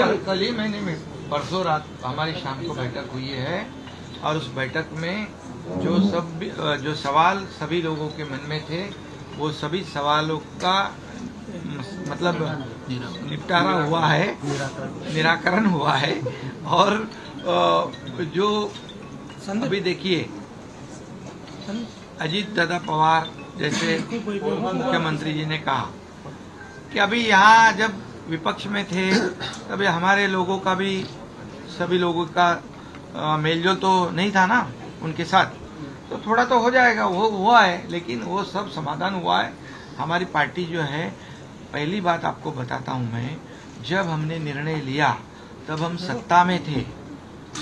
कल- कल ही मैंने में- परसों रात हमारी शाम को बैठक हुई है और उस बैठक में जो सब जो सवाल सभी लोगों के मन में थे वो सभी सवालों का मतलब निपटारा हुआ है निराकरण हुआ है। और जो अभी देखिए अजीत दादा पवार जैसे मुख्यमंत्री जी ने कहा कि अभी यहाँ जब विपक्ष में थे तभी हमारे लोगों का भी, सभी लोगों का मेलजोल तो नहीं था ना उनके साथ। तो थोड़ा तो हो जाएगा, वो हुआ है, लेकिन वो सब समाधान हुआ है। हमारी पार्टी जो है, पहली बात आपको बताता हूँ मैं, जब हमने निर्णय लिया, तब हम सत्ता में थे।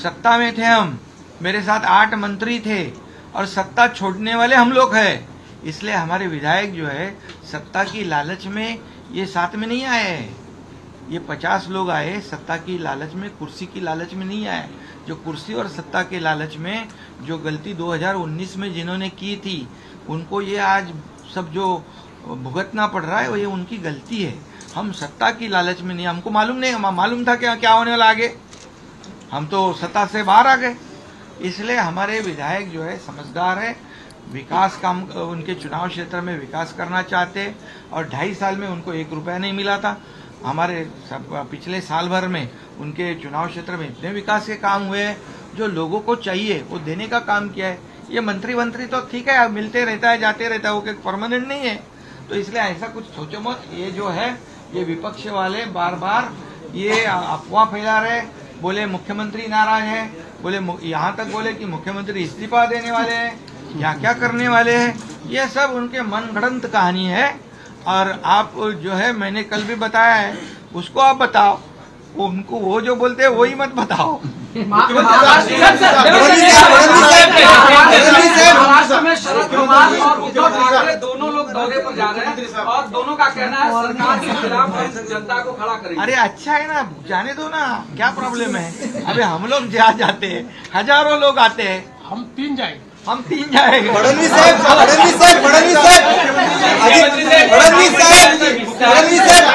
सत्ता में थे हम। मेरे साथ आठ मंत्री थे, और सत्ता छोड़ने वाले हम लोग हैं। इसलिए हमारे विधायक जो है, सत्ता की लालच में ये साथ में नहीं आए हैं। ये पचास लोग आए सत्ता की लालच में, कुर्सी की लालच में नहीं आए। जो कुर्सी और सत्ता के लालच में, जो गलती 2019 में जिन्होंने की थी, उनको ये आज सब जो भुगतना पड़ रहा है, वो ये उनकी गलती है। हम सत्ता की लालच में नहीं, हमको मालूम नहीं मा- मालूम था क्या क्या होने वाला आगे। हम तो सत्ता से बाहर आ गए। इसलिए हमारे विधायक जो है, समझदार है, विकास काम, उनके चुनाव क्षेत्र में विकास करना चाहते और ढाई साल में उनको एक रुपया नहीं मिला था। हमारे सब पिछले साल भर में उनके चुनाव क्षेत्र में इतने विकास के काम हुए हैं, जो लोगों को चाहिए, वो देने का काम किया है। ये मंत्री मंत्री तो ठीक है, मिलते रहता है, जाते रहता है, वो परमानेंट नहीं है। तो इसलिए ऐसा कुछ सोचो मत, ये जो है, ये विपक्ष वाले बार बार ये अफवाह फैला रहे बोले मुख्यमंत्री नाराज़ है, बोले यहाँ तक बोले कि मुख्यमंत्री इस्तीफा देने वाले हैं, या क्या करने वाले हैं, ये सब उनके मन गढ़ंत कहानी है। और आप जो है मैंने कल भी बताया है उसको आप बताओ उनको वो जो बोलते हैं वही मत बताओ महाराष्ट्र में शरद पवार और उद्धव ठाकरे दोनों लोग दौरे पर जा रहे हैं और दोनों का कहना है सरकार के खिलाफ जनता को खड़ा करेंगे अरे अच्छा है ना जाने दो ना क्या प्रॉब्लम है अबे हम लोग जा जाते हैं हज़ारों लोग आते हैं हम तीन जाएँगे हम तीन जाएंगे। फडणवीस साहेब फडणवीस साहेब फडणवीस साहेब। फडणवीस साहेब फडणवीस साहेब।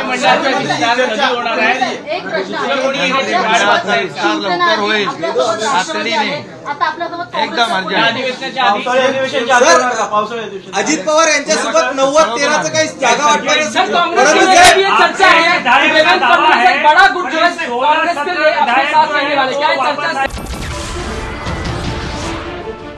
अजित पवार यांच्यासोबत नव्वद तेराचं काही जागा वाटलं